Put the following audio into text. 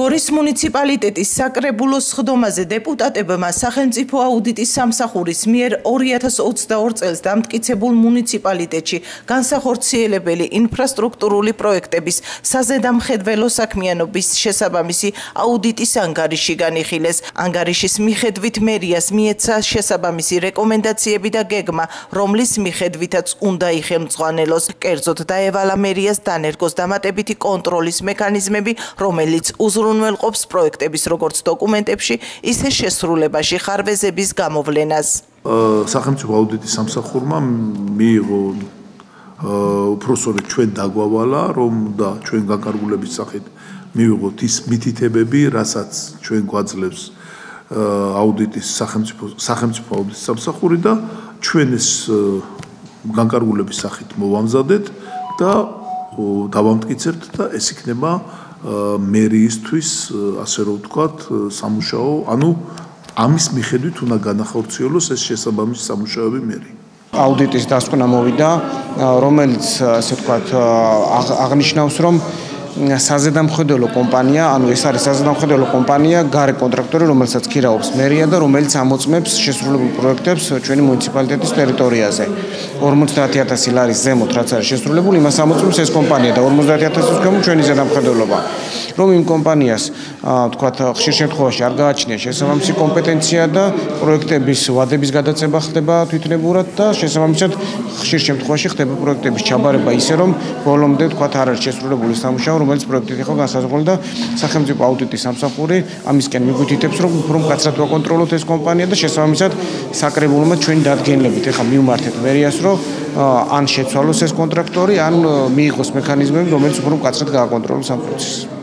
გორის მუნიციპალიტეტის საკრებულოს ხდომაზე დეპუტატებმა სახელმწიფო აუდიტის სამსახურის მიერ 2022 წელს დამტკიცებულ მუნიციპალიტეტში განსახორციელებელი ინფრასტრუქტურული პროექტების საზედამხედველო საქმიანობის შესაბამისი აუდიტის ანგარიში განიხილეს. ანგარიშის მიხედვით მერიას მიეცა შესაბამისი რეკომენდაციები და გეგმა, რომლის მიხედვითაც უნდა იხელმძღვანელოს. კერძოდ დაევალა მერიას დანერგოს დამატებითი კონტროლის მექანიზმები, რომელიც უზრუნველყოფს უზრუნველყოფს პროექტების როგორც დოკუმენტებში, ისე შესრულებაში ხარვეზების გამოვლენას. სახელმწიფო აუდიტის სამსახურმა მიიღო უпроსორე ჩვენ დაგვავალა, რომ და ჩვენ განკარგულების სახით მივიღოთ ის მითითებები, რასაც ჩვენ გვაძლევს აუდიტის სახელმწიფო სახელმწიფო აუდიტის სამსახური და ჩვენ ეს განკარგულების სახით მოვამზადეთ და დავამტკიცებთ და ეს იქნება მერიისთვის ასე რომ ვთქვათ სამუშაო ანუ ამის მიხედვით უნდა განახორციელოს ეს შესაბამისი სამუშაოები მერი. აუდიტის დასკვნა მოვიდა რომელიც ასე ვთქვათ აღნიშნავს რომ საზედამხედველო კომპანია, ანუ ეს არის საზედამხედველო კომპანია, გარე კონტრაქტორი, რომელსაც ქირაობს მერია და რომელიც ამოწმებს შესრულებულ პროექტებს ჩვენი მუნიციპალიტეტის ტერიტორიაზე. 50000 ლარის ზემოთ რაც არის შესრულებული, იმას ამოწმებს ეს კომპანია და 50000-ის გამო ჩვენი ზედამხედველობა. რომ იმ კომპანიას, თქვათ, ხშირ შემთხვევაში არ გააჩნია შესაბამისი კომპეტენცია და პროექტების ვადების გადაწება ხდება თვითნებურად და შესაბამისად ხშირ შემთხვევაში ხდება პროექტების ჩაბარება ისე რომ ბოლომდე თქვათ არ არის შესრულებული სამუშაო რომელიც პროექტით იყო განსაზღვრული და სახელმწიფო აუდიტის სამსახური ამისკენ მიგვითითებს რომ უფრო მკაცრად ვაკონტროლოთ ეს კომპანია და შესაბამისად საკრებულომა ჩვენი დადგენილებით ეხა მივმართეთ მერიას რომ ან შეცვალოს ეს კონტრაქტორი ან მიიღოს მექანიზმები რომელიც უფრო მკაცრად გააკონტროლოს ამ პროცესს